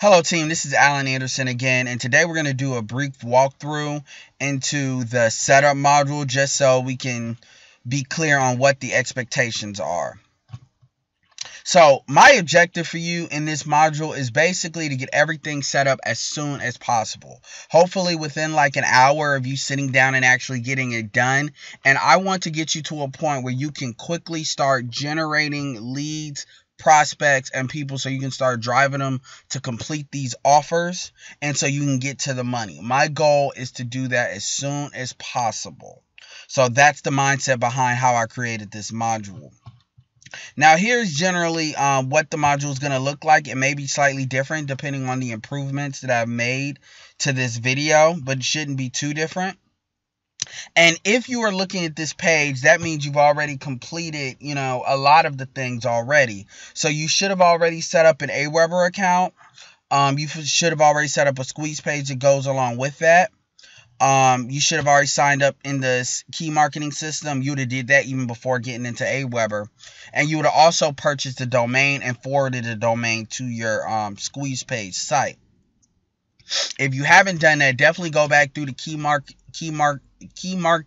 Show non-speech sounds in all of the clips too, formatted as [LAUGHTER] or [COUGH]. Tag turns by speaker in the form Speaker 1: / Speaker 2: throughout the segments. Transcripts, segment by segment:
Speaker 1: Hello team, this is Allen Anderson again, and today we're going to do a brief walkthrough into the setup module just so we can be clear on what the expectations are. So my objective for you in this module is basically to get everything set up as soon as possible. Hopefully within like an hour of you sitting down and actually getting it done. And I want to get you to a point where you can quickly start generating leads prospects and people so you can start driving them to complete these offers and so you can get to the money. My goal is to do that as soon as possible. So that's the mindset behind how I created this module. Now here's generally um, what the module is going to look like. It may be slightly different depending on the improvements that I've made to this video, but it shouldn't be too different. And if you are looking at this page, that means you've already completed, you know, a lot of the things already. So you should have already set up an Aweber account. Um, you should have already set up a squeeze page that goes along with that. Um, you should have already signed up in the key marketing system. You would have did that even before getting into Aweber. And you would have also purchased the domain and forwarded the domain to your um, squeeze page site. If you haven't done that, definitely go back through the key mark key mark key mark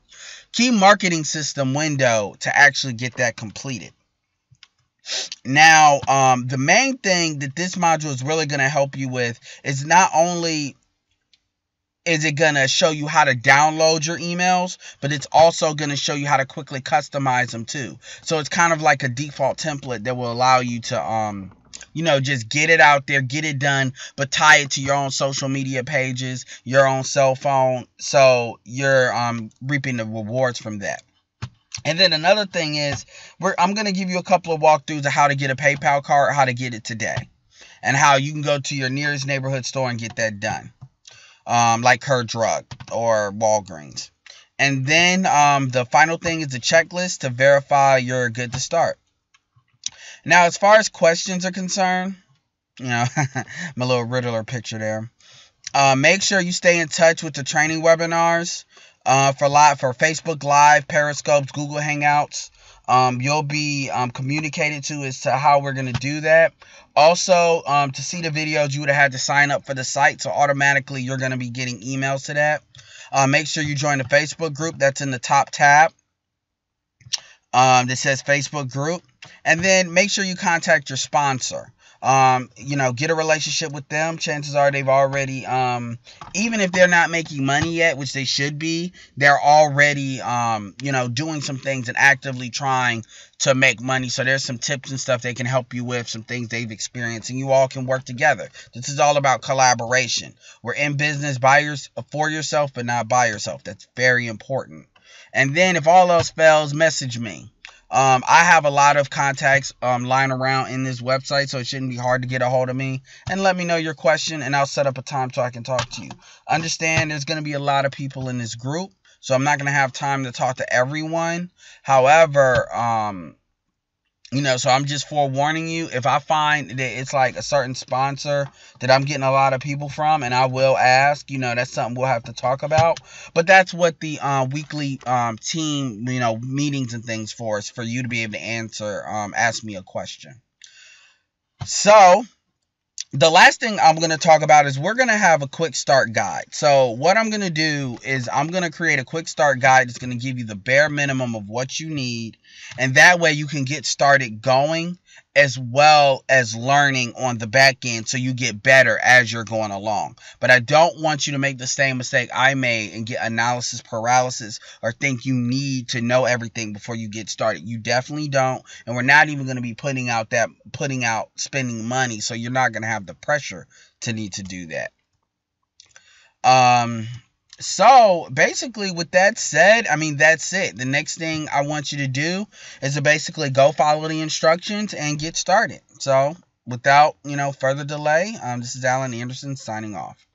Speaker 1: key marketing system window to actually get that completed. Now, um, the main thing that this module is really going to help you with is not only is it going to show you how to download your emails, but it's also going to show you how to quickly customize them too. So it's kind of like a default template that will allow you to um you know, just get it out there, get it done, but tie it to your own social media pages, your own cell phone, so you're um, reaping the rewards from that. And then another thing is, I'm going to give you a couple of walkthroughs of how to get a PayPal card, how to get it today, and how you can go to your nearest neighborhood store and get that done, um, like Her Drug or Walgreens. And then um, the final thing is the checklist to verify you're good to start. Now, as far as questions are concerned, you know, [LAUGHS] my little Riddler picture there. Uh, make sure you stay in touch with the training webinars uh, for live for Facebook Live, Periscopes, Google Hangouts. Um, you'll be um, communicated to as to how we're going to do that. Also, um, to see the videos, you would have had to sign up for the site, so automatically you're going to be getting emails to that. Uh, make sure you join the Facebook group that's in the top tab. Um, that says Facebook group. And then make sure you contact your sponsor. Um, you know, get a relationship with them. Chances are they've already, um, even if they're not making money yet, which they should be, they're already, um, you know, doing some things and actively trying to make money. So there's some tips and stuff they can help you with, some things they've experienced, and you all can work together. This is all about collaboration. We're in business buyers for yourself, but not by yourself. That's very important. And then if all else fails, message me. Um, I have a lot of contacts um, lying around in this website, so it shouldn't be hard to get a hold of me. And let me know your question, and I'll set up a time so I can talk to you. Understand there's going to be a lot of people in this group, so I'm not going to have time to talk to everyone. However, um, you know, so I'm just forewarning you. If I find that it's like a certain sponsor that I'm getting a lot of people from, and I will ask, you know, that's something we'll have to talk about. But that's what the uh, weekly um, team, you know, meetings and things for is for you to be able to answer, um, ask me a question. So, the last thing I'm going to talk about is we're going to have a quick start guide. So what I'm going to do is I'm going to create a quick start guide that's going to give you the bare minimum of what you need. And that way you can get started going as well as learning on the back end so you get better as you're going along. But I don't want you to make the same mistake I made and get analysis paralysis or think you need to know everything before you get started. You definitely don't. And we're not even going to be putting out that putting out spending money, so you're not going to have the pressure to need to do that. Um so basically with that said i mean that's it. The next thing i want you to do is to basically go follow the instructions and get started. So without you know further delay um, this is allen anderson signing off